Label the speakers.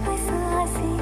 Speaker 1: place where I see